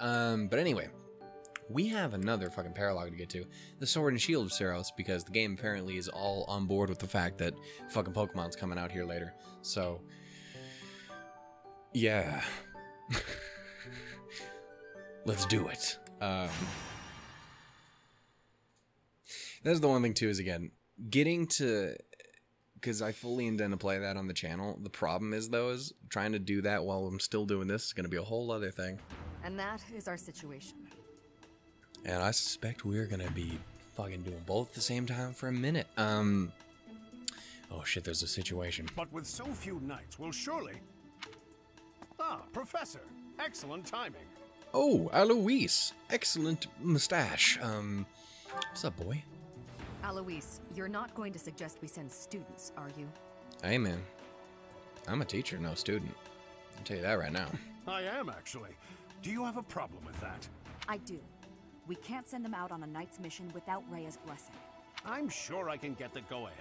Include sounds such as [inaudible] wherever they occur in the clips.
Um, but anyway, we have another fucking paralogue to get to. The Sword and Shield of Seiros, because the game apparently is all on board with the fact that fucking Pokemon's coming out here later. So, yeah. [laughs] Let's do it. Um, that's the one thing too is again getting to because I fully intend to play that on the channel. The problem is though is trying to do that while I'm still doing this is going to be a whole other thing. And that is our situation. And I suspect we're going to be fucking doing both at the same time for a minute. Um Oh shit, there's a situation. But with so few knights, we'll surely. Ah, Professor. Excellent timing. Oh, Alois. Excellent mustache. Um what's up, boy? Alois, you're not going to suggest we send students, are you? Hey man. I'm a teacher, no student. I'll tell you that right now. [laughs] I am, actually. Do you have a problem with that? I do. We can't send them out on a night's mission without Rhea's blessing. I'm sure I can get the go-ahead.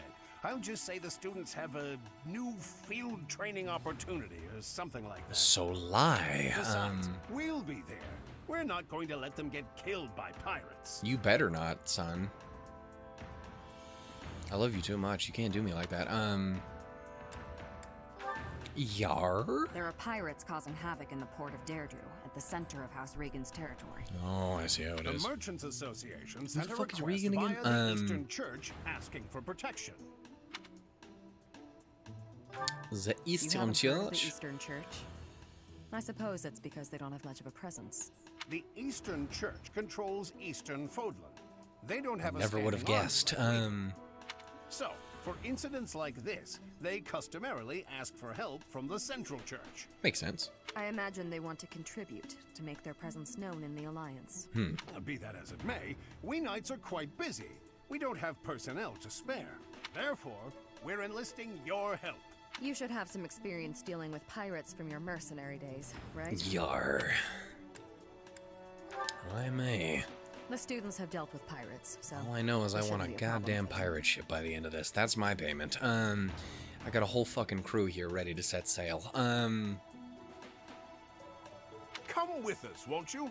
I'll just say the students have a new field training opportunity or something like that. So lie. Besides, Um we'll be there. We're not going to let them get killed by pirates. You better not, son. I love you too much. You can't do me like that. Um. Yar? There are pirates causing havoc in the port of Derdriu, at the center of House Riegan's territory. Oh, I see how it The is. Merchants Association the sent a fuck is request Riegan via again? the Um, Eastern Church asking for protection. The Eastern haven't heard of the Church? Eastern Church? I suppose it's because they don't have much of a presence. The Eastern Church controls Eastern Fodlan. They don't have a Never would have guessed. like we do. Um. So, for incidents like this, they customarily ask for help from the Central Church. Makes sense. I imagine they want to contribute to make their presence known in the Alliance. Hmm. Be that as it may, we knights are quite busy. We don't have personnel to spare. Therefore, we're enlisting your help. You should have some experience dealing with pirates from your mercenary days, right? Yar. I may. The students have dealt with pirates, so. All I know is I want a shouldn't be problem goddamn for them. pirate ship by the end of this. That's my payment. Um, I got a whole fucking crew here ready to set sail. Um, Come with us, won't you?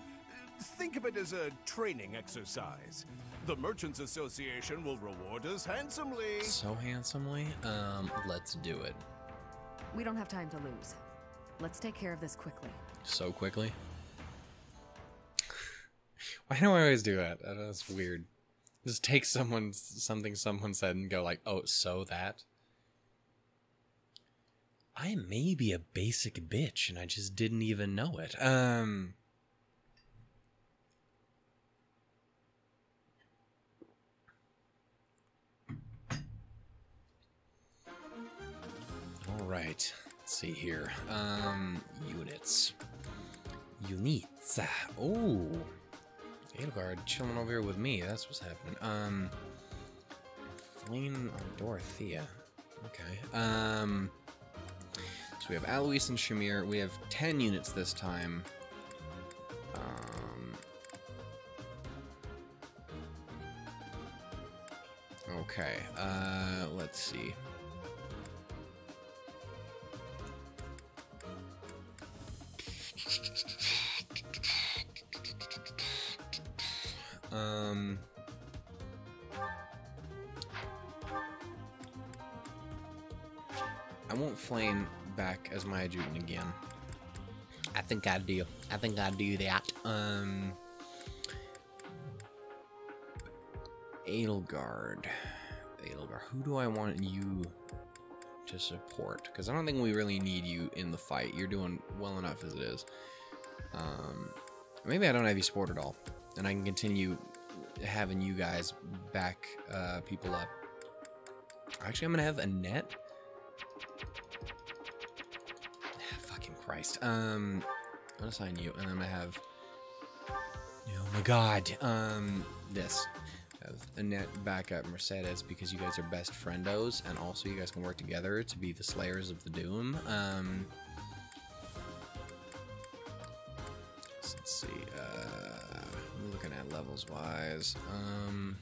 Think of it as a training exercise. The Merchants Association will reward us handsomely. so handsomely. Um, let's do it. We don't have time to lose. Let's take care of this quickly. So quickly. Why do I always do that? That's weird. Just take someone's something someone said and go like, "Oh, so that." I may be a basic bitch and I just didn't even know it. Um. All right. Let's see here. Um, units. Units. Oh. Edelgard chilling over here with me. That's what's happening. Um, Flayn or Dorothea. Okay. Um, so we have Alois and Shamir. We have 10 units this time. Um, okay. Uh, let's see. Um. I won't Flayn back as my adjutant again. I think I do. I think I do that. Um. Edelgard. Edelgard. Who do I want you to support? Because I don't think we really need you in the fight. You're doing well enough as it is. Um, maybe I don't have you support at all, and I can continue having you guys back uh, people up. Actually, I'm gonna have Annette. [sighs] Fucking Christ. Um, I'm gonna assign you, and I'm gonna have. Oh my God. Um, this. Have Annette back up Mercedes because you guys are best friendos, and also you guys can work together to be the Slayers of the Doom. Um. skills wise. Um,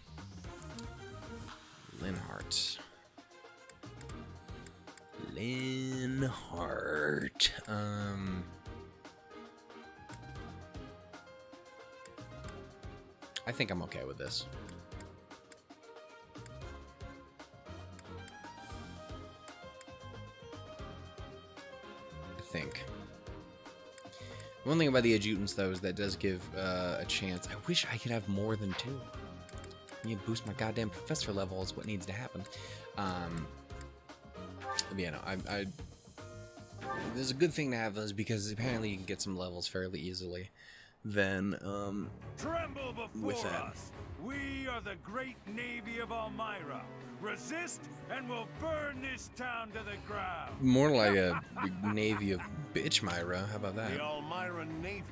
Linhardt. Linhardt. Um, I think I'm okay with this. One thing about the adjutants, though, is that does give uh, a chance. I wish I could have more than two. I need to boost my goddamn professor level is what needs to happen. Um, but yeah, no, I, I there's a good thing to have those because apparently you can get some levels fairly easily. Then, um, Tremble before With that. us. We are the great navy of Almyra. Resist, and we'll burn this town to the ground. more like a navy of bitch Myra. How about that? The Almyra Navy.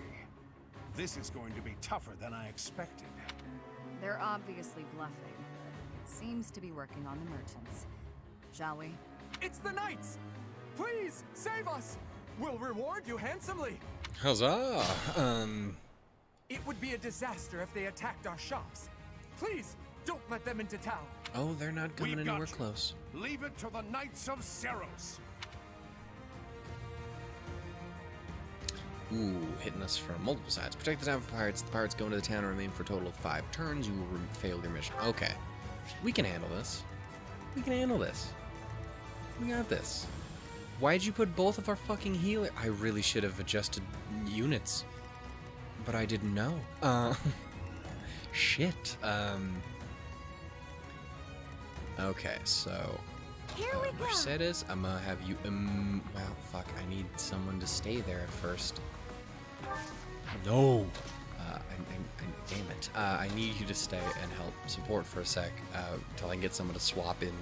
This is going to be tougher than I expected. They're obviously bluffing, it seems to be working on the merchants. Shall we? It's the knights! Please, save us! We'll reward you handsomely! Huzzah! Um, It would be a disaster if they attacked our shops. Please, don't let them into town. oh, they're not coming We've anywhere close. Leave it to the Knights of Seiros. Ooh, hitting us from multiple sides. Protect the town from pirates. The pirates go into the town and remain for a total of five turns. You will fail your mission. Okay. We can handle this. We can handle this. We got this. Why'd you put both of our fucking healer? I really should have adjusted units. But I didn't know. Uh, [laughs] shit. Um. Okay, so. Here uh, we go. I'm gonna have you. Um, well, fuck. I need someone to stay there at first. No. Uh, I, I, I, damn it. Uh, I need you to stay and help support for a sec uh, till I can get someone to swap in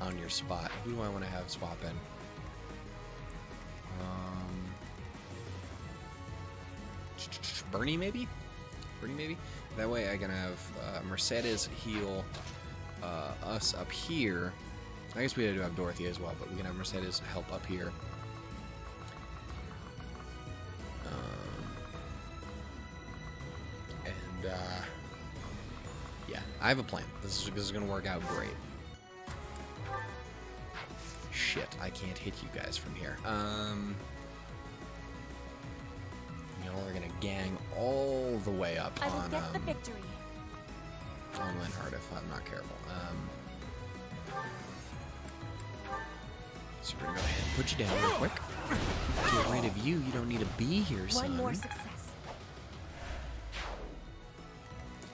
on your spot. Who do I want to have swap in? Um, Bernie, maybe? Bernie, maybe? That way I can have uh, Mercedes heal uh, us up here. I guess we to have Dorothy as well, but we can have Mercedes help up here. Um, and, uh, yeah, I have a plan. This is, this is going to work out great. Shit, I can't hit you guys from here. Um, y'all are going to gang all the way up I will on, get the um, victory. on Linhardt if I'm not careful. Um, so we're gonna go ahead and put you down real quick. Get rid of you. You don't need to be here, son. One more success.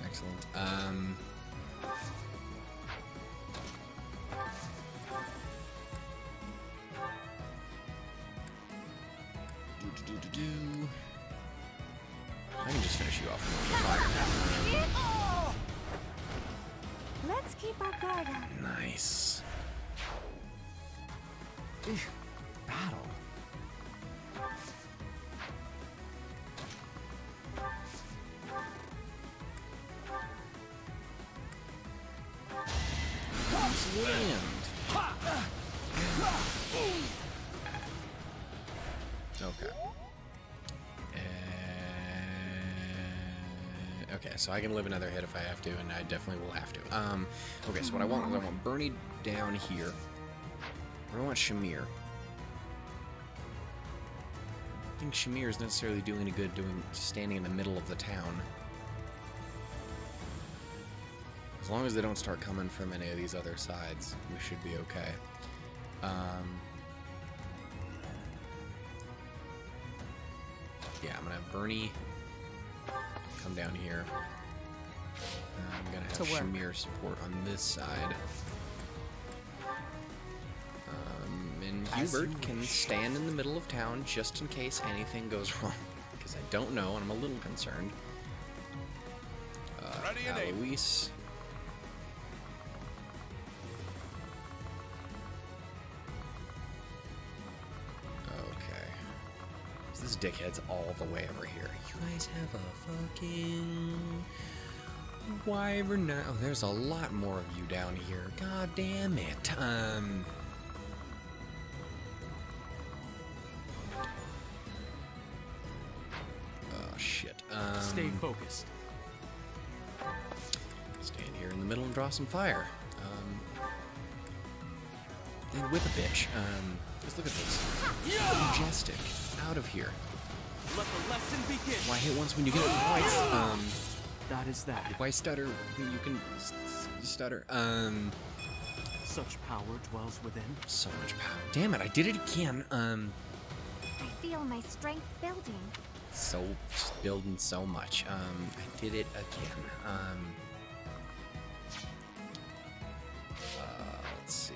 Excellent. Um. Do, do, do, do, do. I can just finish you off with a fire. Let's keep our guard up. Nice. So I can live another hit if I have to, and I definitely will have to. Um, okay, so what I want is I want Bernie down here. I want Shamir. I think Shamir is necessarily doing any good doing standing in the middle of the town. As long as they don't start coming from any of these other sides, we should be okay. Um, yeah, I'm gonna have Bernie come down here. I'm gonna have To work. Shamir support on this side. Um, and As Hubert can wish. stand in the middle of town just in case anything goes [laughs] wrong. Because I don't know, and I'm a little concerned. Uh, Ready and aim. Alois. Okay. So this dickhead's all the way over here. You guys have a fucking wyvern now. Oh, there's a lot more of you down here. God damn it. Um. Oh shit. Um, Stay focused. Stand here in the middle and draw some fire. Um, and with a bitch. Um, just look at this. Majestic. Out of here. Let the lesson begin. Why hit once when you get it twice? Um, That is that. Why stutter? You can s- s- stutter. Um, Such power dwells within. so much power. Damn it! I did it again. Um, I feel my strength building. so just building so much. Um, I did it again. Um, uh, let's see.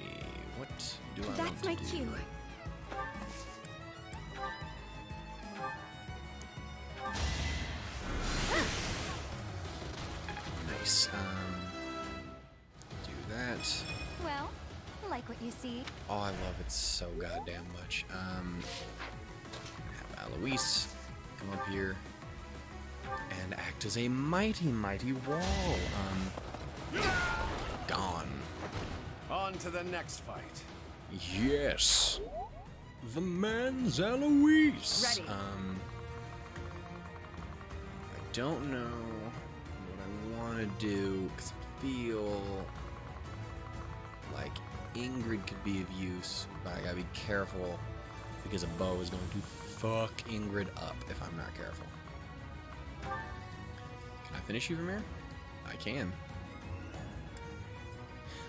What do I want That's my do? cue. What you see. Oh, I love it so goddamn much. Um, have Alois come up here and act as a mighty, mighty wall. Um, gone. On to the next fight. Yes, the man's Alois. Ready. Um, I don't know what I want to do because I feel like Ingrid could be of use, but I gotta be careful because a bow is going to fuck Ingrid up if I'm not careful. Can I finish you from here? I can.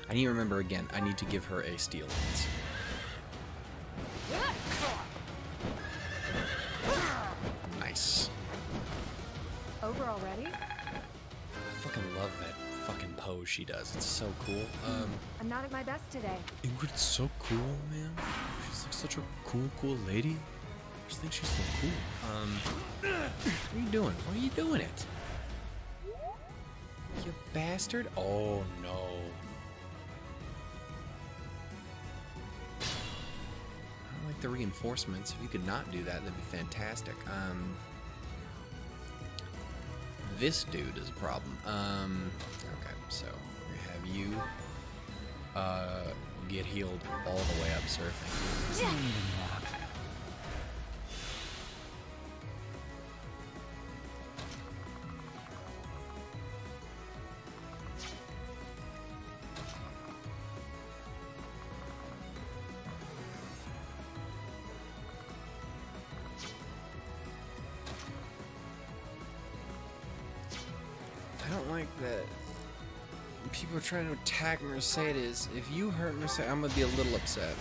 I need to remember again, I need to give her a steel lance. She does. It's so cool. Um, I'm not at my best today. Ingrid's so cool, man. She's like such a cool, cool lady. I just think she's so cool. Um, what are you doing? Why are you doing it? You bastard! Oh no. I like the reinforcements. If you could not do that, that'd be fantastic. Um, this dude is a problem. Um, okay, so we have you uh, get healed all the way up surfing. Attack Mercedes. If you hurt Mercedes, I'm gonna be a little upset.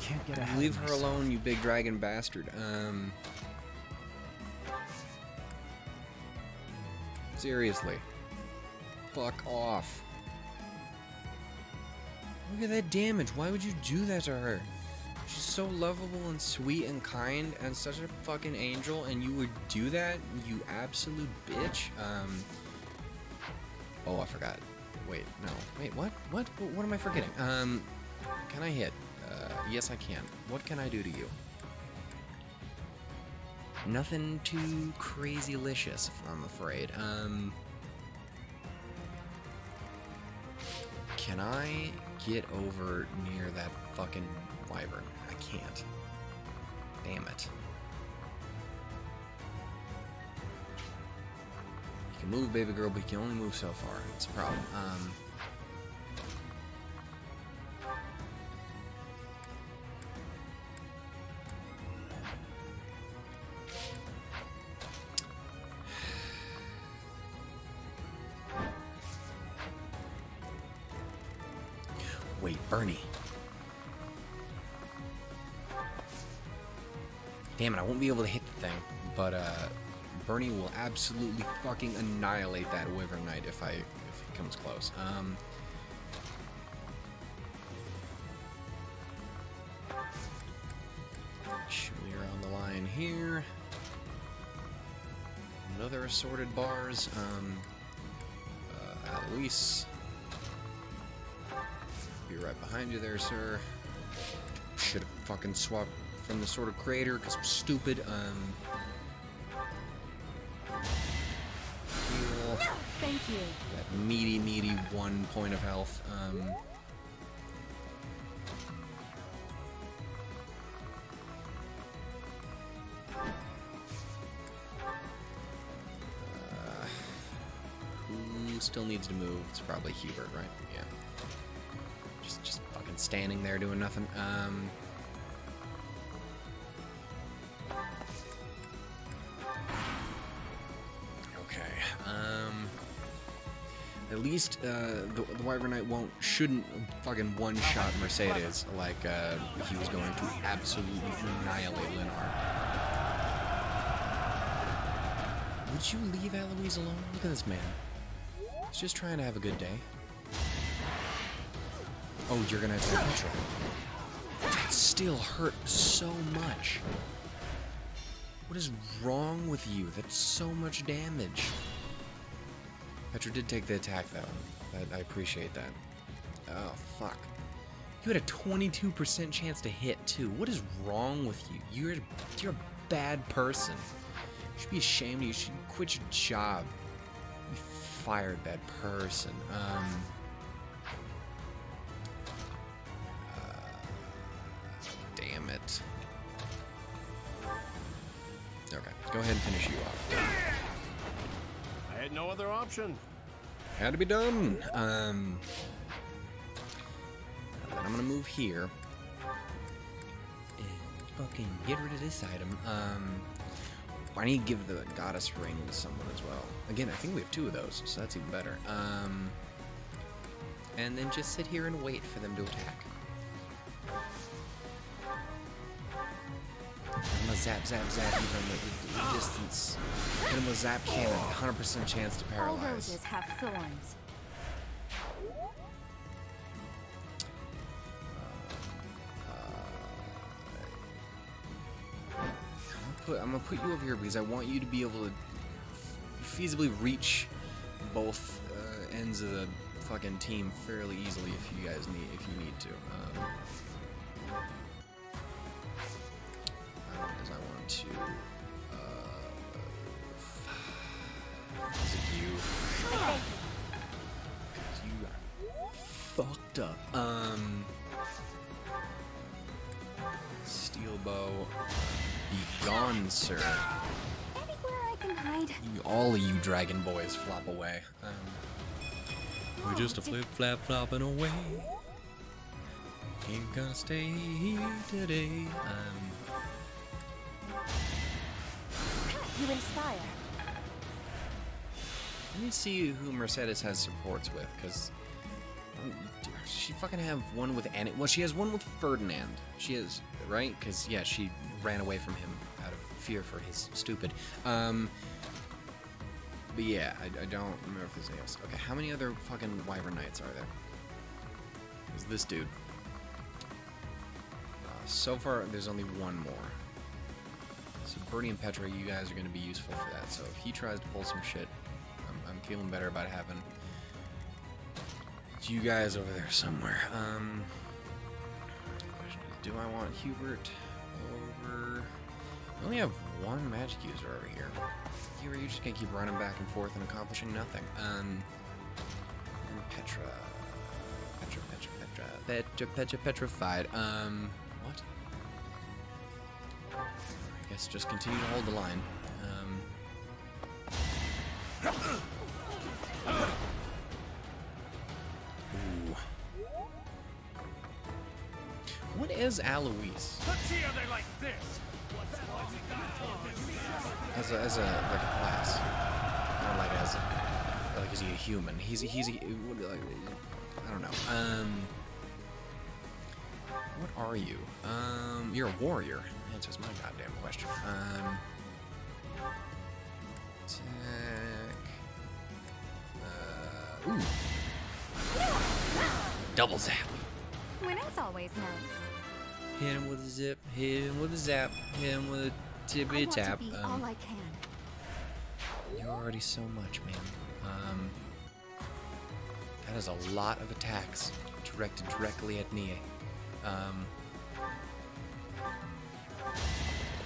Can't get ahead. Leave her myself. alone, you big dragon bastard. Um. Seriously. Fuck off. Look at that damage. Why would you do that to her? She's so lovable and sweet and kind and such a fucking angel, and you would do that? You absolute bitch. Um. Oh, I forgot. Wait, no. Wait, what? What? What, am I forgetting? Um. Can I hit? Uh, yes, I can. What can I do to you? Nothing too crazy-licious, I'm afraid. Um, can I get over near that fucking wyvern? I can't. Damn it. Move, baby girl, but you can only move so far. It's a problem. Um, Wait, Bernie. Damn it, I won't be able to hit absolutely fucking annihilate that Wyvern Knight if I if he comes close. Um, Chewie around the line here. Another assorted bars. Um, uh, Alois. Be right behind you there, sir. Should have fucking swapped from the sort of creator because I'm stupid. Um. Heal. Thank you. That meaty, meaty one point of health. Um. Uh, who still needs to move? It's probably Hubert, right? Yeah. Just, just fucking standing there doing nothing. Um, least uh, the, the Wyvern Knight won't shouldn't fucking one shot Mercedes like uh, he was going to absolutely annihilate Linhardt. Would you leave Eloise alone? Look at this man. He's just trying to have a good day. Oh, you're gonna attack Petra. That still hurt so much. What is wrong with you? That's so much damage. Petra did take the attack though. I, I appreciate that. Oh fuck. You had a 22% chance to hit too. What is wrong with you? You're you're a bad person. You should be ashamed. You should quit your job. You fired bad person. Um. uh, damn it. Okay, go ahead and finish you off. Had no other option. Had to be done. Um, I'm gonna move here and fucking get rid of this item. Um, why don't you give the goddess ring to someone as well? Again, I think we have two of those, so that's even better. Um, and then just sit here and wait for them to attack. I'm gonna zap, zap, zap you from distance. Hit him with zap cannon, 100% chance to paralyze. All roses have thorns. put I'm gonna put you over here because I want you to be able to feasibly reach both uh, ends of the fucking team fairly easily if you guys need if you need to. Um, I want to. Up. Um. Steel bow. Be gone, sir. Anywhere I can hide. You, all of you dragon boys flop away. Um, we're just a flip flap flopping away. Ain't gonna stay here today. Um, You inspire. let me see who Mercedes has supports with, because she fucking have one with Annie? Well, she has one with Ferdinand. She is right, because yeah, she ran away from him out of fear for his stupid. Um, but yeah, I, I don't remember if there's anything else. Okay, how many other fucking Wyvern Knights are there? there? Is this dude? Uh, so far, there's only one more. So Bernie and Petra, you guys are going to be useful for that. So if he tries to pull some shit, I'm, I'm feeling better about having you guys over there somewhere. Um, do I want Hubert over? I only have one magic user over here. You are you just gonna keep running back and forth and accomplishing nothing. Um, and Petra, Petra, Petra, Petra, Petra, Petra, petrified. Um, what? I guess just continue to hold the line. Um, What is Alois? Let's see how they like this. As a, as a like a class, not like as a, like is he a human? He's, a, he's a, like, I don't know. Um, what are you? Um, you're a warrior. Answers my goddamn question. Um, attack. Uh, ooh, double zap. Winning's always nice. Hit him with a zip. Hit him with a zap. Hit him with a tippy want tap. to be Um, all I can. You're already so much, man. Um, that is a lot of attacks directed directly at me. Um,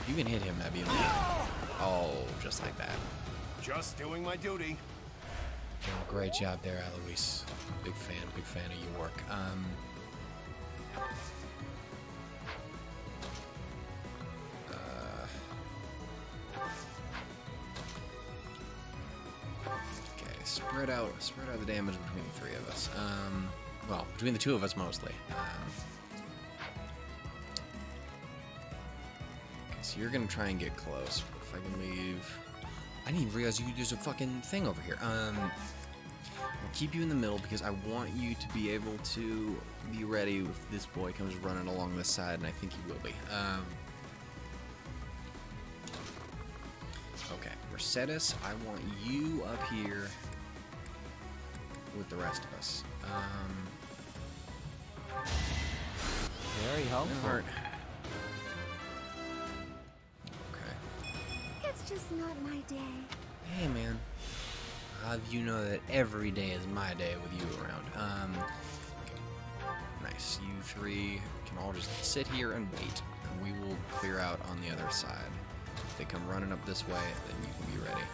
you can hit him, Abby. Oh, just like that. Just doing my duty. Doing a great job there, Alois. Big fan, big fan of your work. Um, spread out, spread out the damage between the three of us. Um, well, between the two of us mostly. Um, okay, so you're gonna try and get close. If I can leave I didn't even realize you there's a fucking thing over here. Um, I'll keep you in the middle because I want you to be able to be ready if this boy comes running along this side, and I think he will be. Um, okay, Mercedes, I want you up here with the rest of us. Um, Very helpful. Heart. Okay. It's just not my day. Hey, man. How have you know that every day is my day with you around? Um, nice. You three can all just sit here and wait, and we will clear out on the other side. If they come running up this way, then you can be ready.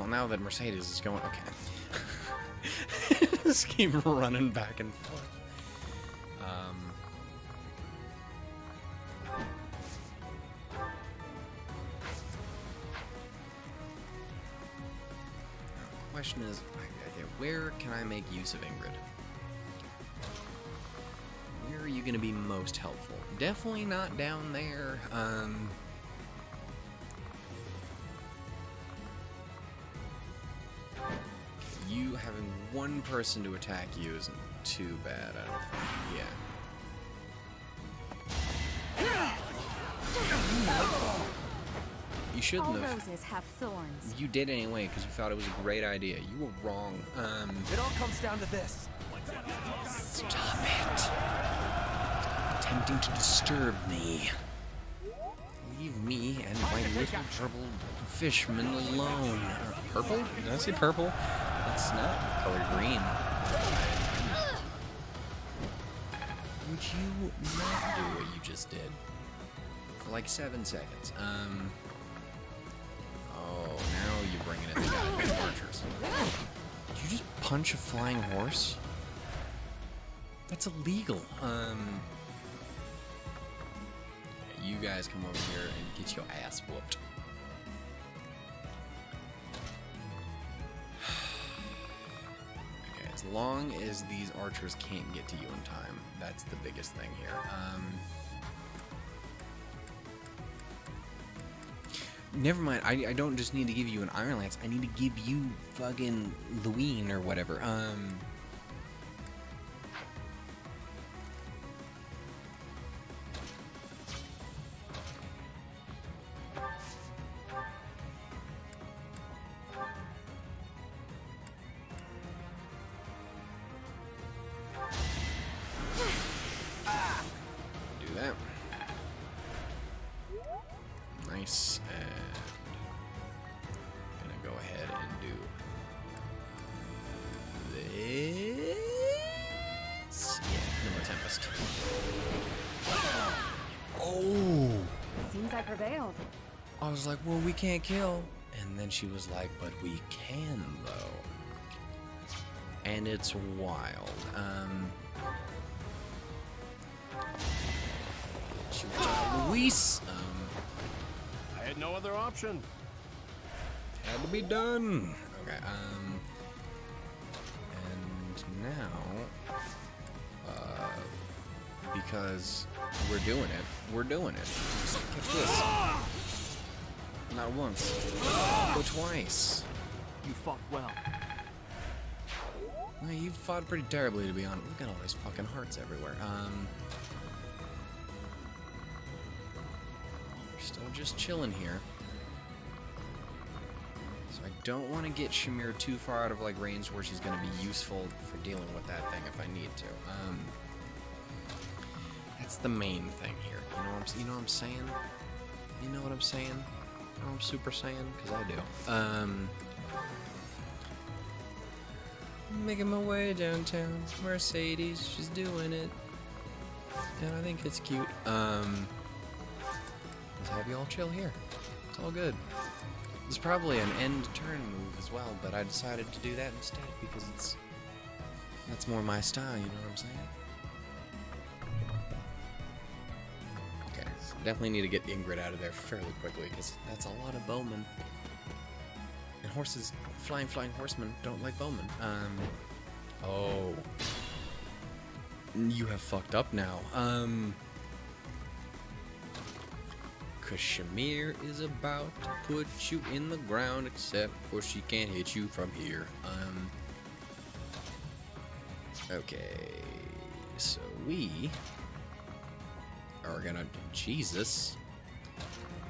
Well, now that Mercedes is going, okay. [laughs] just keep running back and forth. Um, question is, where can I make use of Ingrid? Where are you going to be most helpful? Definitely not down there. Um, having one person to attack you isn't too bad. I don't think. Yeah. You shouldn't All have. roses have thorns. You did anyway because you thought it was a great idea. You were wrong. Um, It all comes down to this. stop it. Attempting to disturb me. Leave me and my little purple fishman alone. Purple? Did I say purple? That's not color green. Would you not do what you just did? For like seven seconds. Um. Oh, now you're bringing in the goddamn [gasps] archers. Did you just punch a flying horse? That's illegal. Um. you guys come over here and get your ass whooped. As long as these archers can't get to you in time, that's the biggest thing here. Um. Never mind. I, I don't just need to give you an Iron Lance. I need to give you fucking Luin or whatever. Um. Can't kill. And then she was like, but we can, though. And it's wild. Um. She was Luis. Um. I had no other option. Had to be done. Okay, um. And now. Uh. Because we're doing it, we're doing it. Catch this. Not once, but twice. You fought well. Well, you fought pretty terribly, to be honest. Look at all these fucking hearts everywhere. Um. We're still just chilling here. So I don't want to get Shamir too far out of like range where she's going to be useful for dealing with that thing if I need to. Um. That's the main thing here. You know what I'm, you know what I'm saying? You know what I'm saying? You know what I'm super saying? Because I do. Um. Making my way downtown. Mercedes, she's doing it. And I think it's cute. Um, let's have you all chill here. It's all good. It's probably an end turn move as well, but I decided to do that instead because it's that's more my style. You know what I'm saying? Definitely need to get Ingrid out of there fairly quickly because that's a lot of bowmen. And horses, flying, flying horsemen don't like bowmen. Um, oh. You have fucked up now. Um, Cause Shamir is about to put you in the ground, except for she can't hit you from here. Um. Okay, so we are gonna Jesus,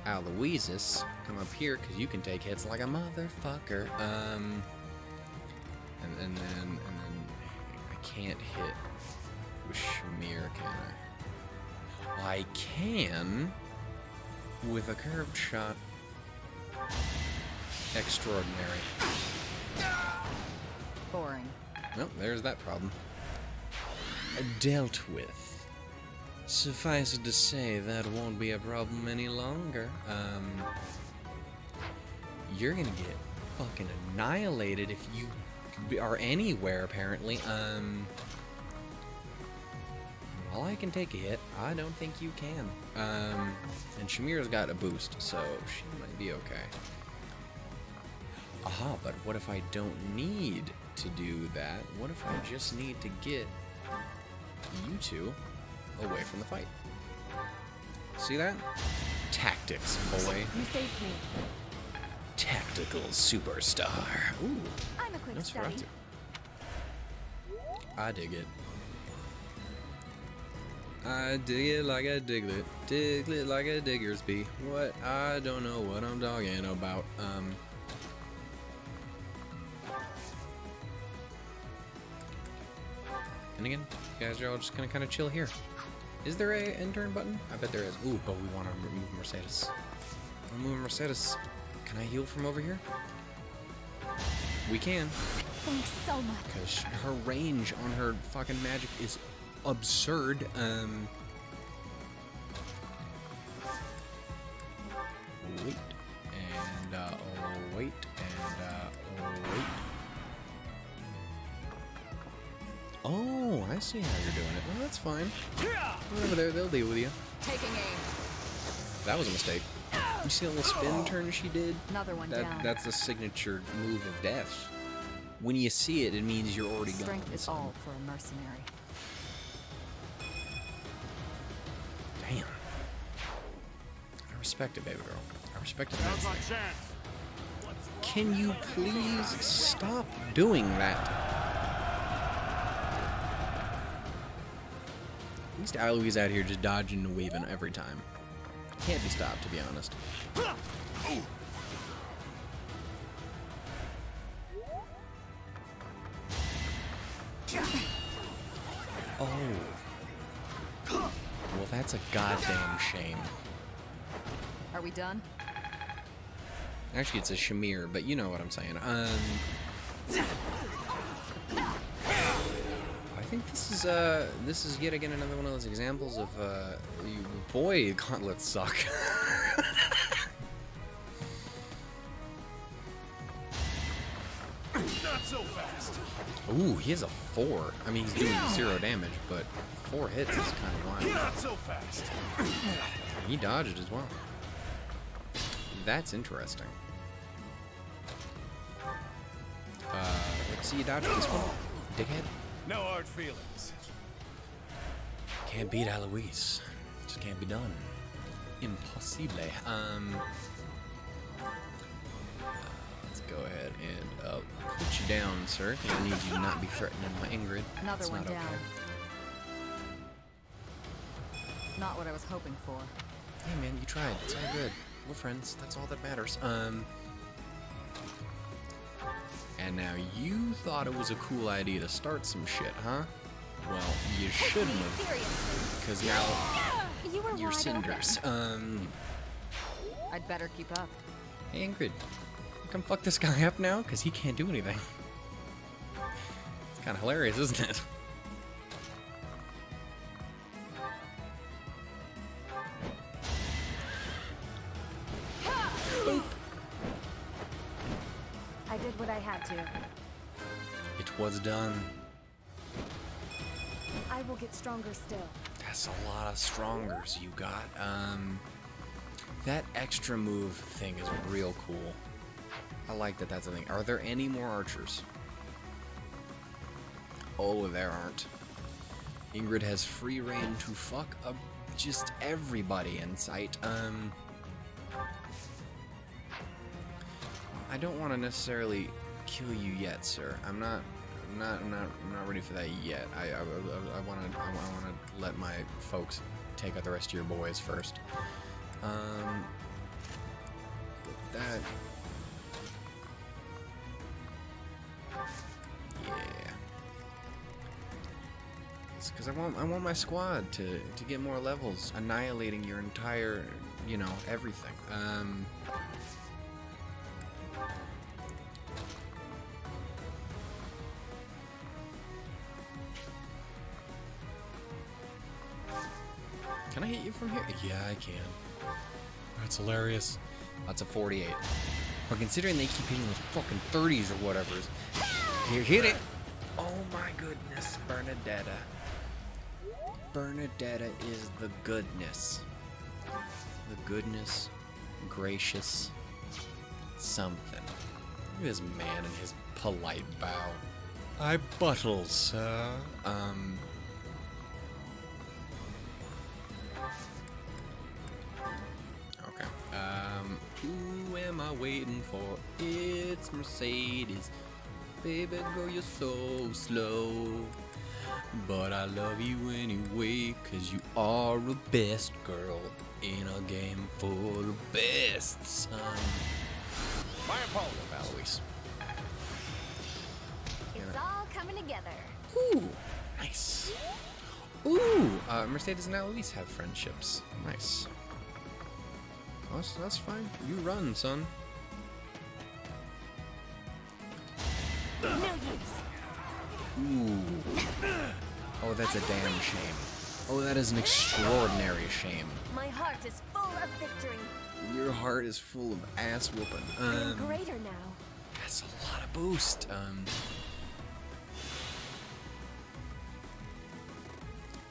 Aloysius, come up here because you can take hits like a motherfucker. Um, and, and then and then I can't hit with Shamir, can I? I can with a curved shot. Extraordinary. Boring. Well, there's that problem. Dealt with. Suffice it to say, that won't be a problem any longer. Um, you're gonna get fucking annihilated if you are anywhere, apparently. Um, while I can take a hit, I don't think you can. Um, and Shamir's got a boost, so she might be okay. Aha, but what if I don't need to do that? What if I just need to get you two away from the fight? See that? Tactics, boy. You saved me. Tactical superstar. Ooh, I'm a quick that's study. right. I dig it. I dig it like a Diglett. Diglett like a digger's bee. What? I don't know what I'm talking about. Um. And again, you guys are all just gonna kind of chill here. Is there a intern button? I bet there is. Ooh, but we want to remove Mercedes. Remove Mercedes. Can I heal from over here? We can, Thanks so much. because her range on her fucking magic is absurd. Um. Wait. And, uh, Oh, I see how you're doing it. Well, that's fine. Over there, they'll deal with you. Taking aim. That was a mistake. You see that little spin turn she did? Another one That, down. that's the signature move of death. When you see it, it means you're already gone. Strength is son. all for a mercenary. Damn. I respect it, baby girl. I respect it. Now's my immensely. chance. Can you please stop doing that? At least Aloy's out here just dodging and weaving every time. Can't be stopped, to be honest. Oh. Well, that's a goddamn shame. Are we done? Actually, it's a Shamir, but you know what I'm saying. Um, think this is uh, this is yet again another one of those examples of uh, you, boy, gauntlets suck. [laughs] Not so fast. Ooh, he has a four. I mean, he's doing zero damage, but four hits is kind of wild. Not so fast. He dodged as well. That's interesting. Uh, let's see you dodge this one, dickhead. No hard feelings. Can't beat Eloise. Just can't be done. Impossible. Um. let's go ahead and uh, put you down, sir. I need you to not be threatening my Ingrid. Another That's one not down. Okay. Not what I was hoping for. Hey man, you tried. It's all good. We're friends. That's all that matters. Um. And now you thought it was a cool idea to start some shit, huh? Well, you shouldn't have, because now You were you're cinders. Um. I'd better keep up. Hey Ingrid, come fuck this guy up now, because he can't do anything. It's kind of hilarious, isn't it? Still. That's a lot of strongers you got. Um, that extra move thing is real cool. I like that that's a thing. Are there any more archers? Oh, there aren't. Ingrid has free reign to fuck up just everybody in sight. Um, I don't want to necessarily kill you yet, sir. I'm not. Not. Not. Not ready for that yet. I. I. I want to. I want to let my folks take out the rest of your boys first. Um. That. Yeah. It's Because I want. I want my squad to to get more levels, annihilating your entire. You know everything. Um. From here? Yeah, I can. That's hilarious. That's a 48. But considering they keep hitting with fucking 30s or whatever, here, hit it. Oh my goodness, Bernadetta. Bernadetta is the goodness. The goodness, gracious, something. Look at this man and his polite bow. I buttles, sir. Um. I for? It's Mercedes. Baby girl, you're so slow. But I love you anyway, cause you are the best girl in a game for the best son. My apologies. Alois. It's all coming together. Ooh, nice. Ooh, uh, Mercedes and Alois have friendships. Nice. That's, that's fine. You run, son. Ooh. Oh, that's a damn shame. Oh, that is an extraordinary shame. My heart is full of victory. Your heart is full of ass whooping. I'm Um, greater now. that's a lot of boost. Um,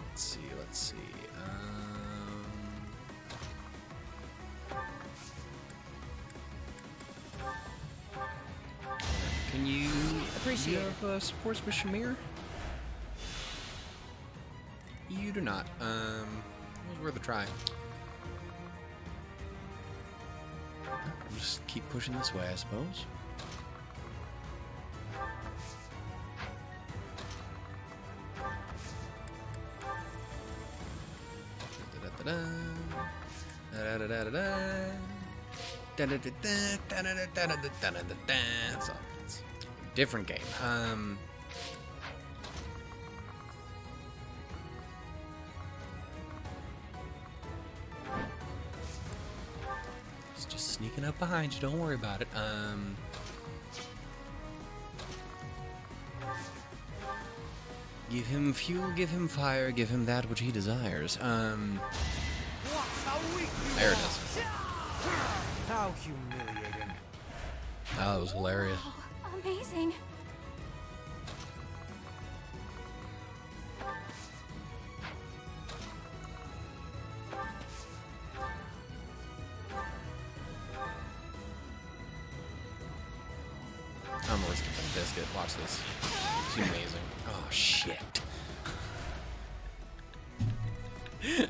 let's see. Let's see. Um, can you Appreciate you have uh, supports with Shamir? You do not. Um, it was worth a try. Just keep pushing this way, I suppose. So, it's a different game. Um, It's just sneaking up behind you. Don't worry about it. Um. Give him fuel, give him fire, give him that which he desires. Um. There it is. How humiliating. Oh, that was hilarious. Amazing. I'm a risk a biscuit. Watch this. It's amazing. Oh shit. [laughs]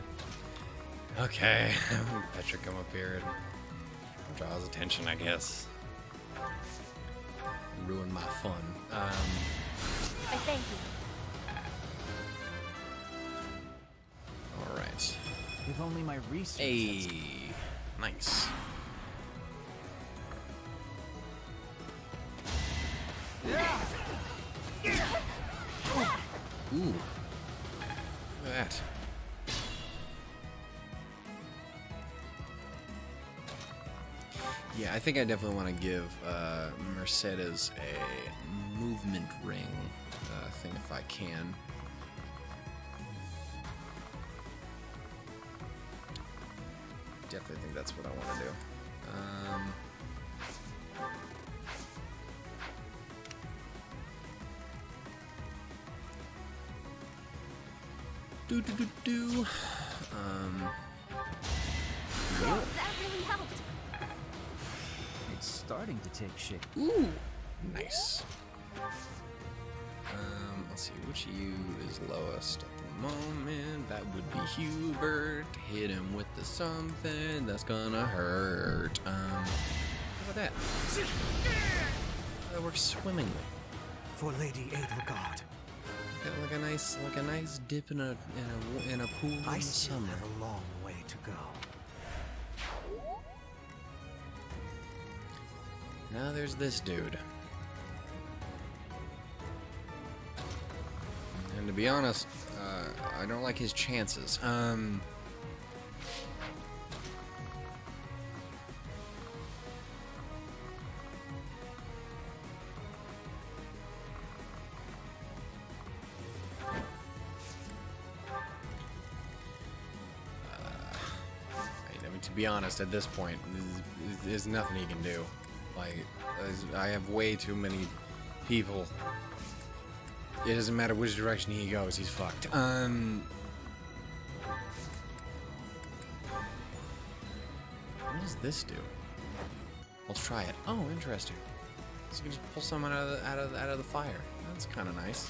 okay, [laughs] Petra come up here and draws attention, I guess. If only my research. Hey, nice. Ooh. Look at that. Yeah, I think I definitely want to give uh, Mercedes a movement ring uh, thing if I can. Definitely think that's what I want to do. Um, do do do do. Um, That really helped. It's starting to take shape. Ooh, nice. Um, let's see, which U is lowest moment, that would be Hubert. Hit him with the something that's gonna hurt. Um, how about that? That works swimmingly. For Lady Edelgard. Got like a nice, like a nice dip in a in a in a pool in I the still summer. have a long way to go. Now there's this dude. And to be honest, I don't like his chances. Um. Be honest, at this point, there's, there's nothing he can do. Like, I have way too many people. It doesn't matter which direction he goes, he's fucked. Um. What does this do? Let's try it. Oh, interesting. So you can just pull someone out of the, out of, out of the fire. That's kind of nice.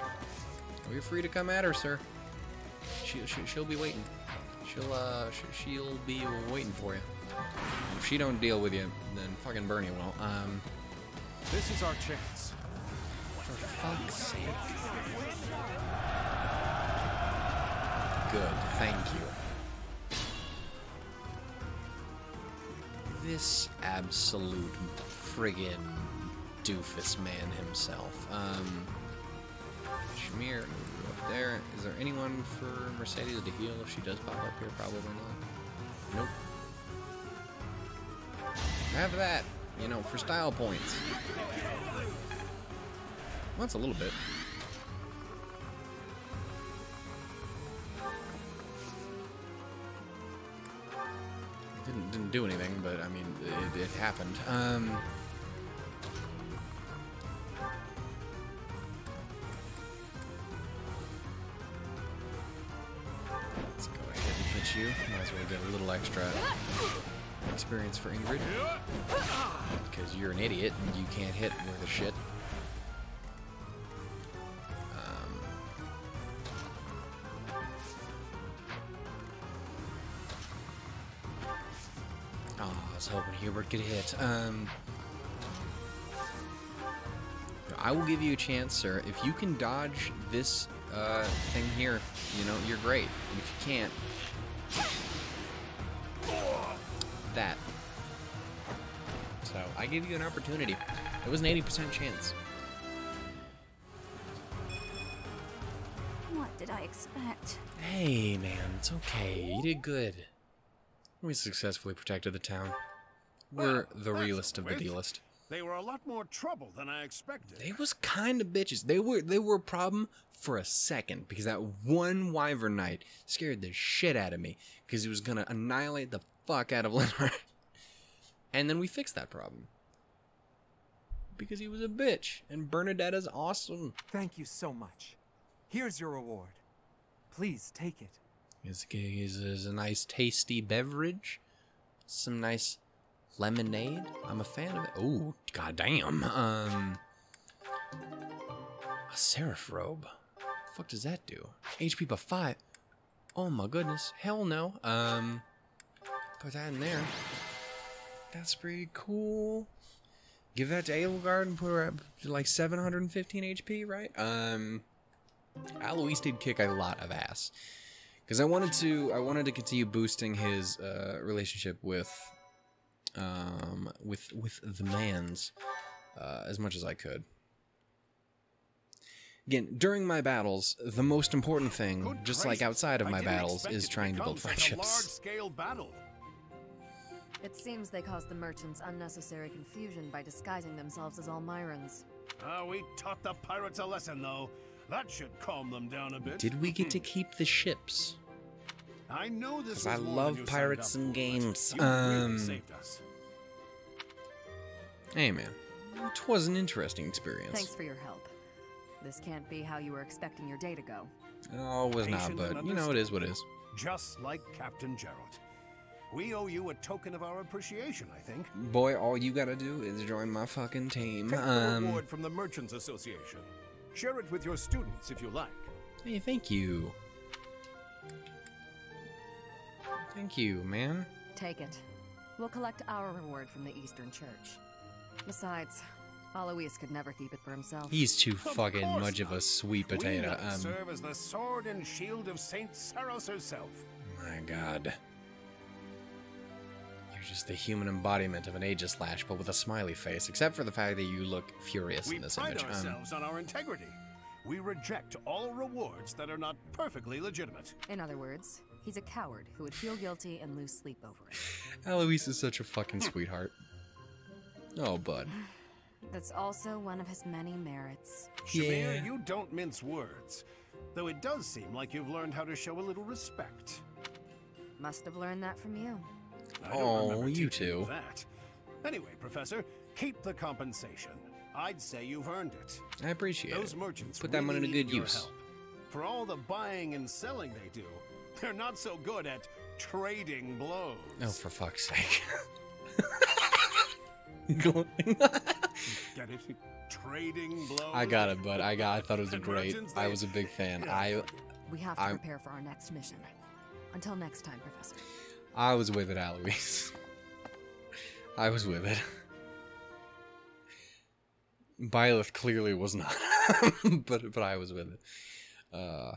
Well, you're free to come at her, sir. She, she, she'll be waiting. She'll uh sh- she'll be waiting for you. If she don't deal with you, then fucking Bernie will. Um, This is our chance. Fuck's sake. Good, thank you. This absolute friggin' doofus man himself. Um, Shamir, up there. Is there anyone for Mercedes to heal if she does pop up here? Probably not. Nope. Have that, you know, for style points. Well, that's a little bit. Didn't didn't do anything, but I mean, it, it happened. Um. Let's go ahead and hit you. Might as well get a little extra experience for Ingrid. Because you're an idiot and you can't hit worth a shit. Hubert hit. Um, I will give you a chance, sir. If you can dodge this uh, thing here, you know, you're great. And if you can't, that. So I give you an opportunity. It was an 80% chance. What did I expect? Hey, man, it's okay. You did good. We successfully protected the town. We're Well, the that's realest of the quick. dealest. They were a lot more trouble than I expected. They was kind of bitches. They were they were a problem for a second because that one Wyvern Knight scared the shit out of me because he was gonna annihilate the fuck out of [laughs] Leonard. and then we fixed that problem because he was a bitch and Bernadetta's awesome. Thank you so much. Here's your reward. Please take it. it. Is is is a nice tasty beverage, some nice lemonade. I'm a fan of it. Oh goddamn! Um, a seraph robe. The fuck does that do? HP buff five. Oh my goodness! Hell no. Um, put that in there. That's pretty cool. Give that to Edelgard and put her at like 715 HP, right? Um, Alois did kick a lot of ass because I wanted to I wanted to continue boosting his uh, relationship with um, with with the man's uh, as much as I could. Again, during my battles, the most important thing, Good just like outside of my battles, is it to trying to build such a friendships. large-scale battle. It seems they caused the merchants unnecessary confusion by disguising themselves as Almyrans. Ah, we taught the pirates a lesson, though. That should calm them down a bit. Did we get to [laughs] keep the ships? I know this 'Cause I love than you signed pirates and games. You really Um, saved us. Hey man, it was an interesting experience. Thanks for your help. This can't be how you were expecting your day to go. Oh, it was not, Patient and but you know it is what it is. Just like Captain Jeralt. We owe you a token of our appreciation, I think. Boy, all you gotta do is join my fucking team. Take the Um, reward from the Merchants Association. Share it with your students if you like. Hey, thank you. Thank you, man. Take it. We'll collect our reward from the Eastern Church. Besides, Alois could never keep it for himself. He's too Of fucking course much of a sweet potato. now Um, serve as the sword and shield of Saint Seiros herself. my god. You're just the human embodiment of an Aegislash, but with a smiley face, except for the fact that you look furious We in this pride image. Um, ourselves on our integrity. We reject all rewards that are not perfectly legitimate. In other words, he's a coward who would feel guilty and lose sleep over it. [laughs] Alois is such a fucking sweetheart. Oh, bud. That's also one of his many merits. Shamir, Yeah. you don't mince words. Though it does seem like you've learned how to show a little respect. Must have learned that from you. I don't Oh, remember you too. That. Anyway, Professor, keep the compensation. I'd say you've earned it. I appreciate Those it. merchants Put that money really to good need your use. help. For all the buying and selling they do, they're not so good at trading blows. Oh, for fuck's sake. [laughs] [laughs] Get it? Trading blows. I got it, bud. I got. I thought it was And great. I was a big fan. I We have to I'm- prepare for our next mission. Until next time, Professor. I was with it, Alois. [laughs] I was with it. Byleth clearly was not, [laughs] but but I was with it. Uh,